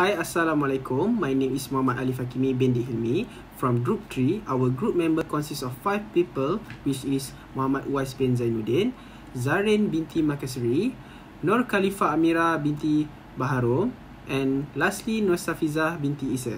Hi, Assalamualaikum. My name is Muhammad Ali Fakimi binti Hilmi from Group 3. Our group member consists of five people which is Muhammad Wais bin Zainuddin, Zarin binti Makasri, Nur Khalifa Amira binti Baharom and lastly Nur binti Isa.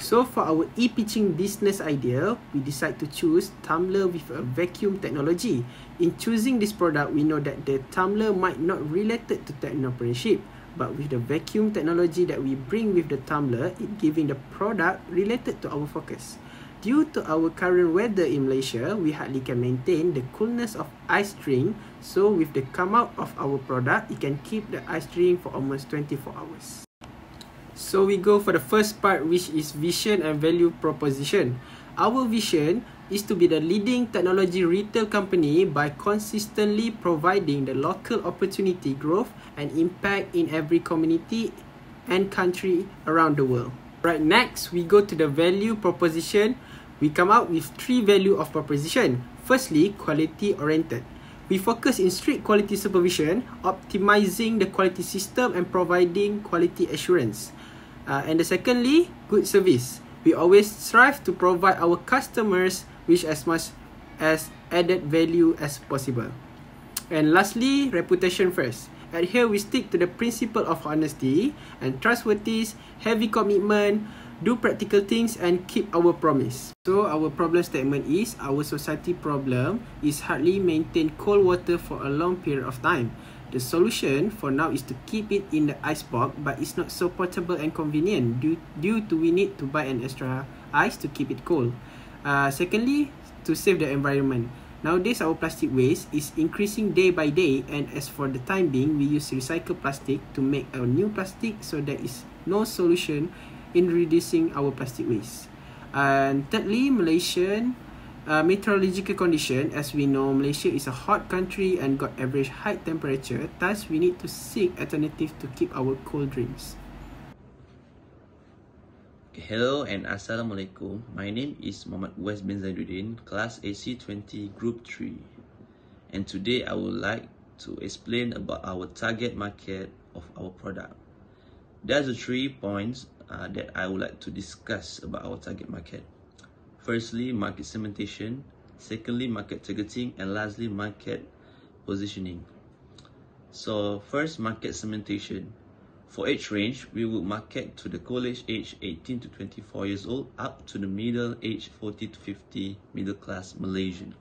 So for our e-pitching business idea, we decide to choose tumbler with a vacuum technology. In choosing this product, we know that the tumbler might not related to technopreneurship, but with the vacuum technology that we bring with the tumbler, it giving the product related to our focus. Due to our current weather in Malaysia, we hardly can maintain the coolness of ice drink. So with the come out of our product, it can keep the ice drink for almost 24 hours. So we go for the first part which is vision and value proposition. Our vision is to be the leading technology retail company by consistently providing the local opportunity growth and impact in every community and country around the world. Right next, we go to the value proposition. We come out with three value of proposition. Firstly, quality oriented. We focus in strict quality supervision, optimizing the quality system and providing quality assurance. Uh, and the secondly, good service. We always strive to provide our customers with as much as added value as possible. And lastly, reputation first. At here, we stick to the principle of honesty and trustworthiness, heavy commitment, do practical things and keep our promise. So our problem statement is our society problem is hardly maintain cold water for a long period of time. The solution for now is to keep it in the ice box but it's not so portable and convenient due, due to we need to buy an extra ice to keep it cold. Uh, secondly, to save the environment. Nowadays, our plastic waste is increasing day by day and as for the time being, we use recycled plastic to make a new plastic so there is no solution in reducing our plastic waste. And thirdly, Malaysian uh, meteorological condition, as we know, Malaysia is a hot country and got average high temperature. Thus, we need to seek alternative to keep our cold dreams. Hello and Assalamualaikum. My name is Muhammad West bin Zainuddin, Class AC20 Group 3. And today I would like to explain about our target market of our product. There's a three points uh, that I would like to discuss about our target market. Firstly, market segmentation. Secondly, market targeting. And lastly, market positioning. So first, market segmentation. For age range, we will market to the college age 18 to 24 years old up to the middle age 40 to 50 middle class Malaysian.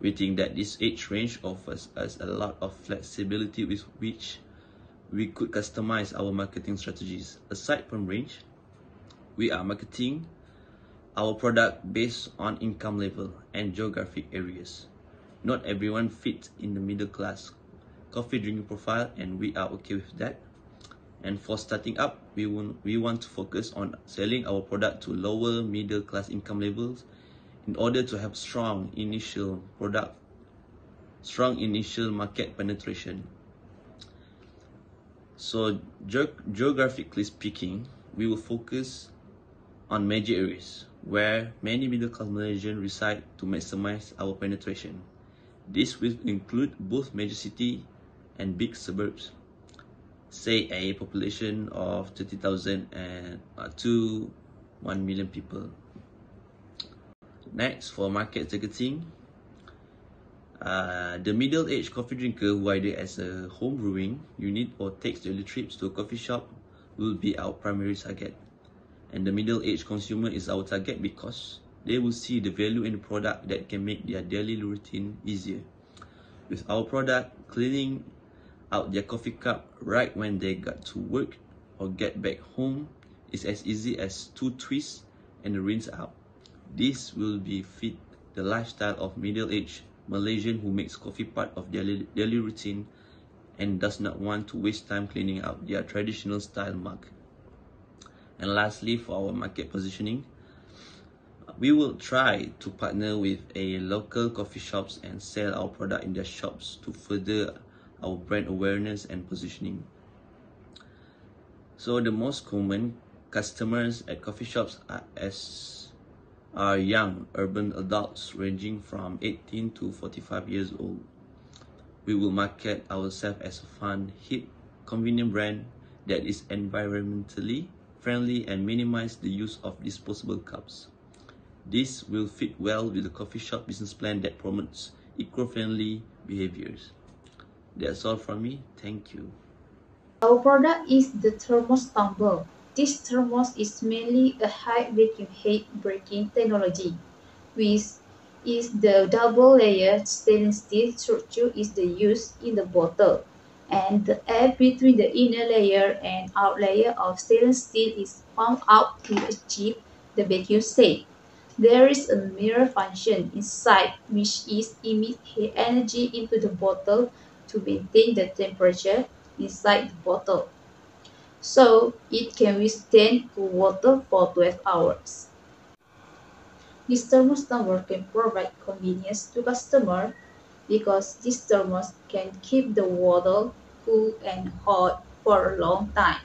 We think that this age range offers us a lot of flexibility with which we could customize our marketing strategies. Aside from range, we are marketing our product based on income level and geographic areas. Not everyone fits in the middle class coffee drinking profile and we are okay with that. And for starting up, we want, we want to focus on selling our product to lower middle class income levels in order to have strong initial product, strong initial market penetration. So ge geographically speaking, we will focus on major areas where many middle-class Malaysians reside to maximize our penetration. This will include both major city and big suburbs, say a population of 30,000 and uh, to 1 million people. Next, for market targeting, uh, the middle-aged coffee drinker who either as a home brewing unit or takes daily trips to a coffee shop will be our primary target and the middle-aged consumer is our target because they will see the value in the product that can make their daily routine easier. With our product, cleaning out their coffee cup right when they got to work or get back home is as easy as two twists and rinse out. This will be fit the lifestyle of middle-aged Malaysian who makes coffee part of their daily routine and does not want to waste time cleaning out their traditional style mug. And lastly, for our market positioning, we will try to partner with a local coffee shops and sell our product in their shops to further our brand awareness and positioning. So the most common customers at coffee shops are as are young urban adults ranging from 18 to 45 years old. We will market ourselves as a fun, hip, convenient brand that is environmentally friendly and minimize the use of disposable cups. This will fit well with the coffee shop business plan that promotes eco-friendly behaviors. That's all from me. Thank you. Our product is the thermos tumbler. This thermos is mainly a high vacuum heat breaking technology, which is the double layer stainless steel structure is the use in the bottle and the air between the inner layer and outer layer of stainless steel is pumped out to achieve the vacuum state. There is a mirror function inside which is emit heat energy into the bottle to maintain the temperature inside the bottle. So it can withstand cool water for 12 hours. This thermos tumbler can provide convenience to customer because this thermos can keep the water cool and hot for a long time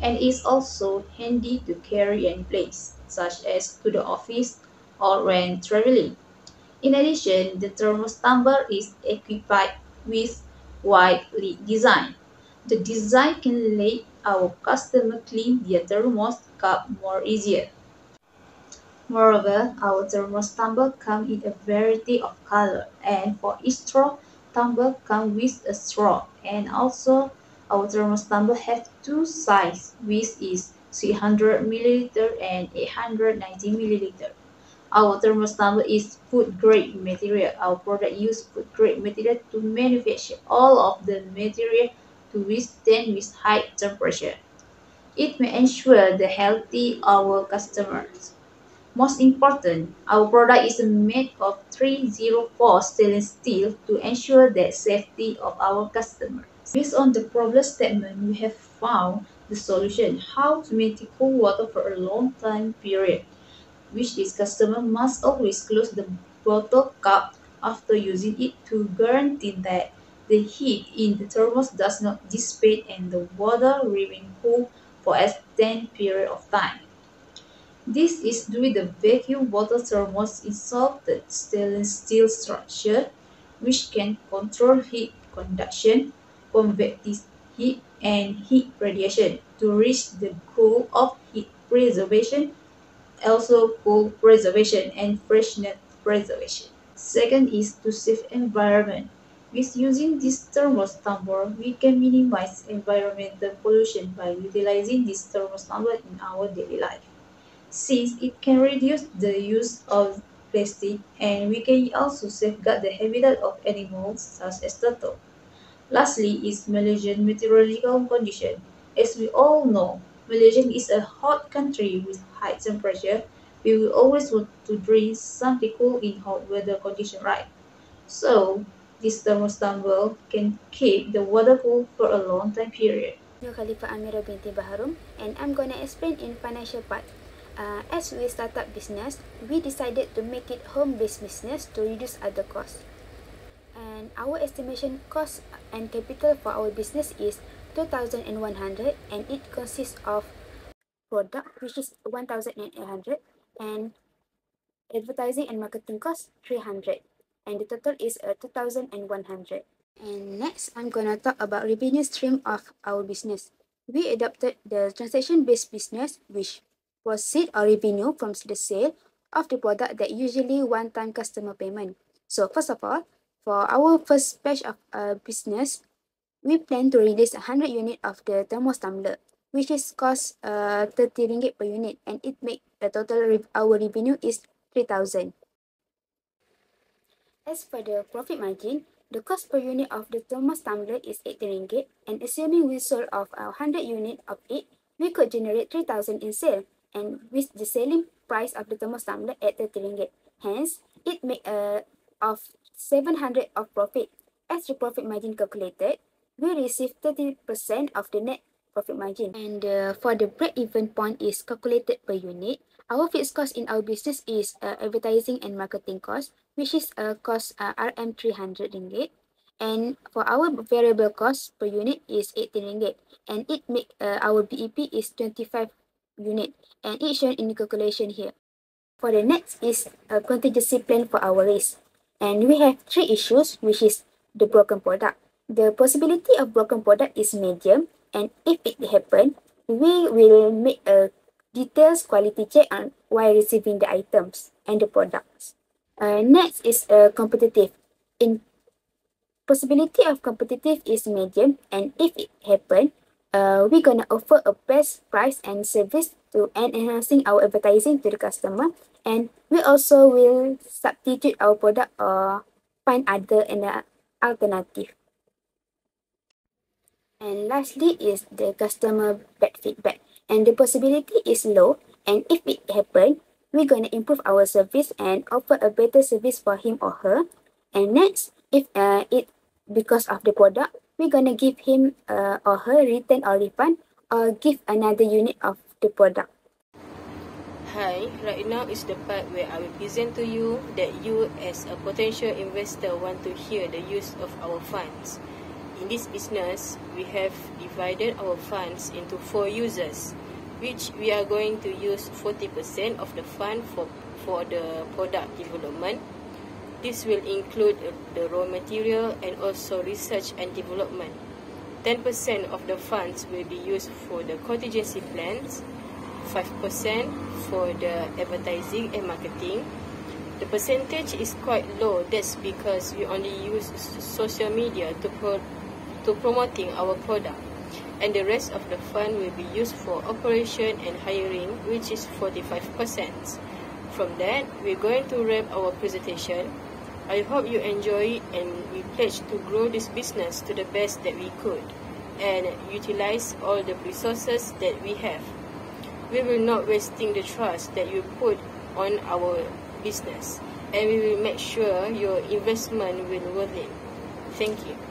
and is also handy to carry any place, such as to the office or when traveling. In addition, the thermos tumbler is equipped with wide lid design. The design can let our customer clean their thermos cup more easier. Moreover, our thermos tumbler come in a variety of color and for each straw tumbler come with a straw and also our thermos tumbler have two size which is 300 milliliter and 890 milliliter. Our thermos tumbler is food grade material. Our product use food grade material to manufacture all of the material to withstand with high temperature. It may ensure the healthy our customers. Most important, our product is made of 304 stainless steel to ensure the safety of our customers. Based on the problem statement, we have found the solution how to maintain cool water for a long time period, which this customer must always close the bottle cap after using it to guarantee that the heat in the thermos does not dissipate and the water remain cool for a extended period of time. This is due to the vacuum water thermos inserted stainless steel structure, which can control heat conduction, convective heat, and heat radiation to reach the goal of heat preservation, also cool preservation and freshness preservation. Second is to save environment. With using this thermos tumbler, we can minimize environmental pollution by utilizing this thermos tumbler in our daily life since it can reduce the use of plastic and we can also safeguard the habitat of animals such as turtle. Lastly is Malaysian meteorological condition. As we all know, Malaysia is a hot country with high temperature. We will always want to drink something cool in hot weather condition, right? So, this thermostat can keep the water cool for a long time period. Amira binti Baharum and I'm gonna explain in financial part uh, as we start up business, we decided to make it home-based business to reduce other costs. And our estimation cost and capital for our business is 2,100 and it consists of product which is 1,800 and advertising and marketing cost 300 and the total is uh, 2,100. And next, I'm gonna talk about revenue stream of our business. We adopted the transaction-based business which proceed or revenue from the sale of the product that usually one-time customer payment. So first of all, for our first batch of uh, business, we plan to release 100 unit of the thermos tumbler, which is cost uh, 30 ringgit per unit and it make the total re our revenue is 3000. As for the profit margin, the cost per unit of the thermos tumbler is 80 ringgit and assuming we sold of 100 unit of it, we could generate 3000 in sale and with the selling price of the thermos tumbler at 30 ringgit. Hence, it make a of 700 of profit. As the profit margin calculated, we receive 30% of the net profit margin. And uh, for the break-even point is calculated per unit. Our fixed cost in our business is uh, advertising and marketing cost, which is a uh, cost uh, RM 300 ringgit. And for our variable cost per unit is 18 ringgit. And it make uh, our BEP is 25 unit and it shown in the calculation here. For the next is a contingency plan for our risk. And we have three issues which is the broken product. The possibility of broken product is medium And if it happen, we will make a details quality check on while receiving the items and the products. Uh, next is a uh, competitive. In possibility of competitive is medium and if it happen, uh, we're gonna offer a best price and service to and enhancing our advertising to the customer and we also will substitute our product or find other and uh, alternative. And lastly is the customer bad feedback. And the possibility is low. And if it happen, we're going to improve our service and offer a better service for him or her. And next, if uh, it because of the product, we're going to give him uh, or her return or refund or give another unit of the product. Hi, right now is the part where I will present to you that you as a potential investor want to hear the use of our funds. In this business, we have divided our funds into four users, which we are going to use 40% of the fund for, for the product development. This will include the raw material and also research and development. 10% of the funds will be used for the contingency plans, 5% for the advertising and marketing. The percentage is quite low. That's because we only use social media to pro to promoting our product and the rest of the fund will be used for operation and hiring which is 45%. From that, we're going to wrap our presentation. I hope you enjoy it and we pledge to grow this business to the best that we could and utilize all the resources that we have. We will not wasting the trust that you put on our business and we will make sure your investment will worth it. Thank you.